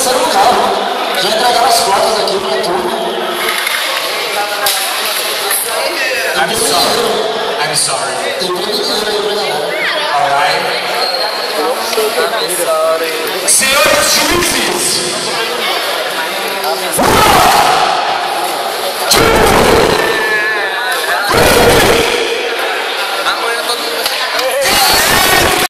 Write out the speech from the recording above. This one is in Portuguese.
desceram no carro. Já entregaram as fotos aqui pra tudo. I'm sorry. I'm sorry. Tem. Alright?